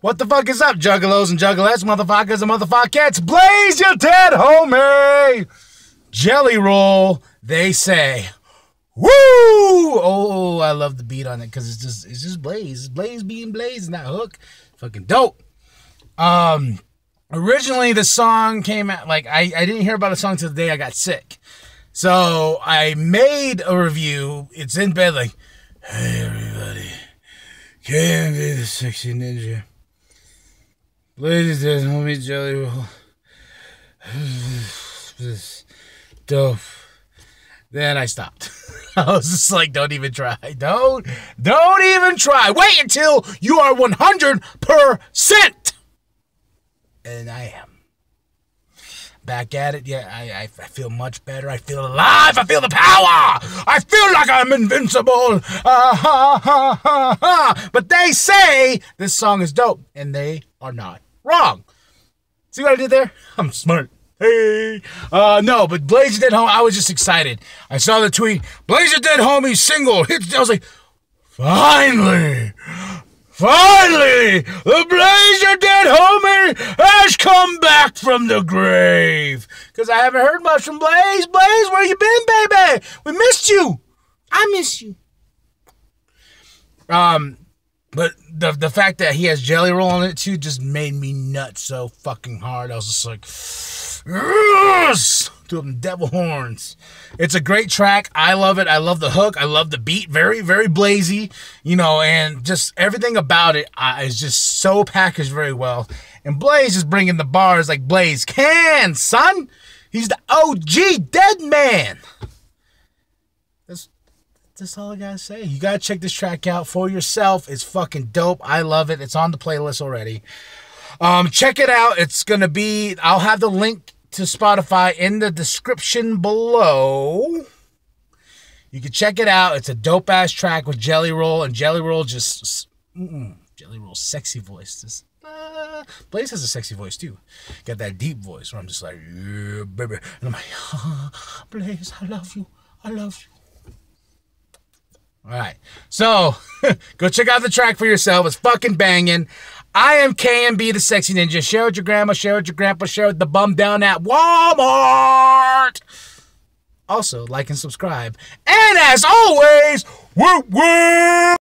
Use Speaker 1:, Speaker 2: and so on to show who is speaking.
Speaker 1: What the fuck is up, juggalos and juggalettes, motherfuckers and motherfuckers? Blaze, Ya Dead Homie! Jelly roll, they say. Woo! Oh, I love the beat on it because it's just it's just Blaze. Blaze being Blaze and that hook. Fucking dope. Um originally the song came out like I, I didn't hear about the song till the day I got sick. So I made a review. It's in bed like, hey everybody. KMB the sexy ninja. Ladies and homie jelly roll. this dope. Then I stopped. I was just like, don't even try. Don't, don't even try. Wait until you are 100%. And I am. Back at it. Yeah, I, I, I feel much better. I feel alive. I feel the power. I feel like I'm invincible. Ah, ha, ha, ha, ha. But they say this song is dope, and they are not wrong. See what I did there? I'm smart. Hey, uh, no, but Blaze Dead Home. I was just excited. I saw the tweet. Blaze Dead Homie single hits. I was like, finally, finally, the Blaze Dead Homie has come back from the grave. Because I haven't heard much from Blaze. Blaze, where you been, baby? We missed you. I miss you. Um, but the the fact that he has jelly roll on it too just made me nuts so fucking hard. I was just like, yes, them devil horns. It's a great track. I love it. I love the hook. I love the beat. Very very blazy, you know, and just everything about it uh, is just so packaged very well. And Blaze is bringing the bars like Blaze can, son. He's the OG dead man. That's all I gotta say. You gotta check this track out for yourself. It's fucking dope. I love it. It's on the playlist already. Um, check it out. It's gonna be. I'll have the link to Spotify in the description below. You can check it out. It's a dope ass track with Jelly Roll, and Jelly Roll just mm, Jelly Roll sexy voice. Just, uh, Blaze has a sexy voice too. Got that deep voice where I'm just like, yeah, baby, and I'm like, oh, Blaze, I love you. I love you. All right. So go check out the track for yourself. It's fucking banging. I am KMB the Sexy Ninja. Share with your grandma, share with your grandpa, share with the bum down at Walmart. Also, like and subscribe. And as always, woo woo!